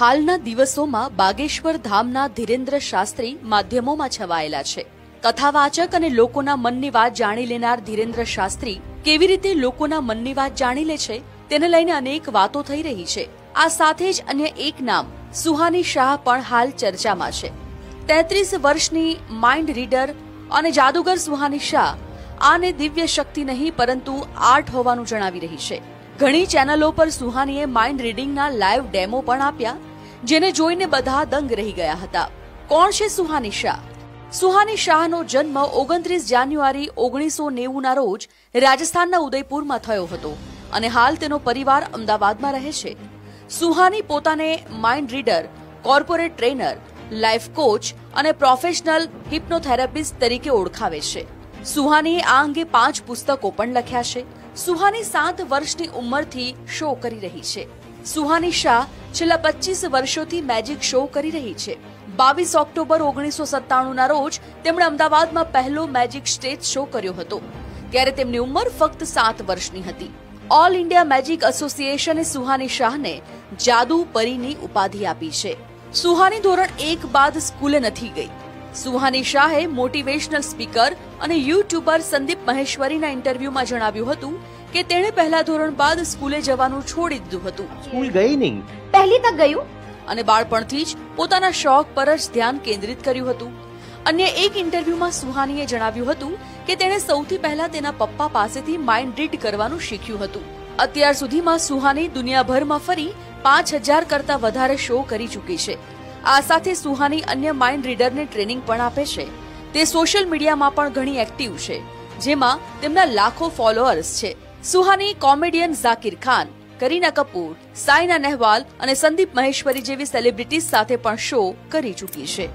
હાલના દિવસોમાં બાગેશ્વર ધામના ધીરેન્દ્ર શાસ્ત્રી માધ્યમોમાં છવાયેલા છે. કથાવાચક અને લોકોના મનની વાત જાણી લેનાર ધીરેન્દ્ર શાસ્ત્રી કેવી રીતે લોકોના મનની વાત જાણી લે છે તેને લઈને અનેક વાતો થઈ રહી છે. આ સાથે જ અન્ય એક નામ, સુહાની શાહ પણ હાલ ચર્ચામાં છે. તેત્રીસ વર્ષની માઇન્ડ રીડર અને જાદુગર સુહાની શાહ આને દિવ્ય શક્તિ નહીં પરંતુ આર્ટ હોવાનું જણાવી રહી છે. ઘણી ચેનલો પર સુહાનીએ માઇન્ડ રીડિંગના લાઈવ ડેમો પણ આપ્યા, જેને જોઈને બધા દંગ રહી ગયા હતા. કોણ છે સુહાની શાહ? સુહાની શાહનો જન્મ ઓગણત્રીસ જાન્યુઆરી ઓગણીસો નેવુંના રોજ રાજસ્થાનના ઉદયપુરમાં થયો હતો અને હાલ તેનો પરિવાર અમદાવાદમાં રહે છે. સુહાની પોતાને mind reader corporate trainer life coach અને પ્રોફેશનલ હિપ્નોથેરાપિસ્ટ તરીકે ઓળખાવે છે. સુહાનીએ આ અંગે પાંચ પુસ્તકો પણ લખ્યા છે. સુહાની સાત વર્ષની ઉંમરથી શો કરી રહી છે. સુહાની શાહ છેલ્લા પચીસ વર્ષોથી મેજિક શો કરી રહી છે. બાવીસ ઓક્ટોબર ઓગણીસો સત્તાણુંના રોજ તેમણે અમદાવાદમાં પહેલો મેજિક સ્ટેજ શો કર્યો હતો. ત્યારે તેમની ઉંમર ફક્ત સાત વર્ષની હતી. ઓલ ઇન્ડિયા મેજિક એસોસિએશને સુહાની શાહને જાદુ પરીની ઉપાધિ આપી છે. સુહાની ધોરણ એક બાદ સ્કૂલે નથી ગઈ. સુહાની શાહે મોટિવેશનલ સ્પીકર અને યુટ્યુબર સંદીપ મહેશ્વરીના ઇન્ટરવ્યુમાં જણાવ્યું હતું કે તેણે પહેલા ધોરણ બાદ સ્કૂલે જવાનું છોડી દીધું હતું. સ્કૂલ ગઈ નહીં? પહેલી તક ગયું? અને બાળપણથી જ પોતાના શોખ પર જ ધ્યાન કેન્દ્રિત કર્યું હતું. અન્ય એક ઇન્ટરવ્યુમાં સુહાનીએ જણાવ્યું હતું કે તેણે સૌથી પહેલા તેના પપ્પા પાસેથી માઇન્ડ રીડ કરવાનું શીખ્યું હતું. અત્યાર સુધીમાં સુહાની દુનિયાભરમાં ફરી પાંચ હજાર કરતા વધારે શો કરી ચૂકી છે. આ સાથે સુહાની અન્ય માઇન્ડ રીડરને ટ્રેનિંગ પણ આપે છે. તે સોશિયલ મીડિયામાં પણ ઘણી એક્ટિવ છે, જેમાં તેમના લાખો ફોલોઅર્સ છે. સુહાની કોમેડિયન ઝાકિર ખાન, કરીના કપૂર, સાયના નેહવાલ અને સંદીપ મહેશ્વરી જેવી સેલિબ્રિટીઝ સાથે પણ શો કરી ચૂકી છે.